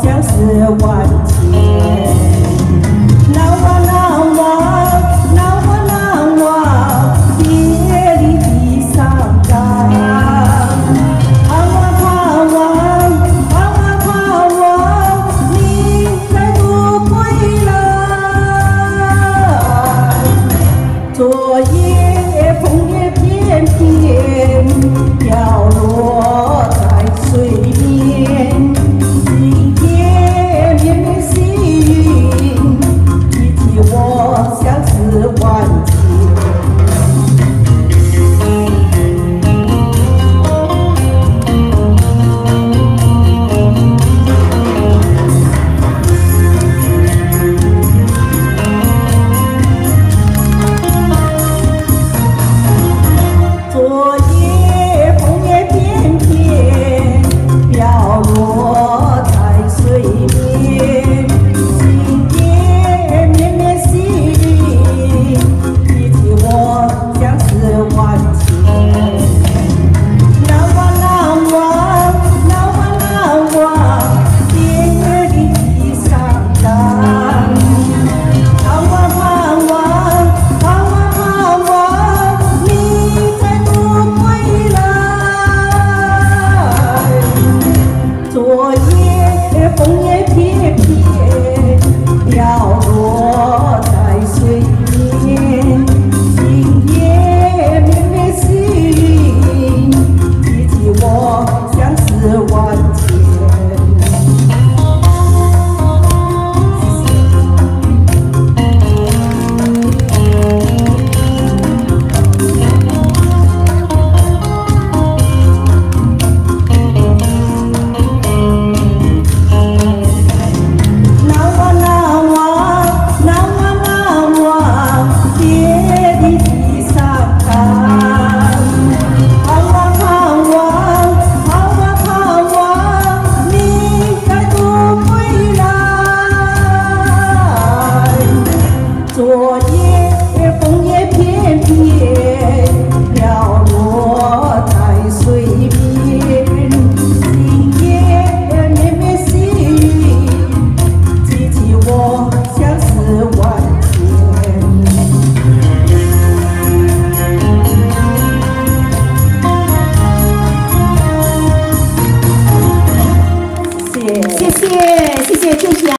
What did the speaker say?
像是万。枫叶片片飘落在水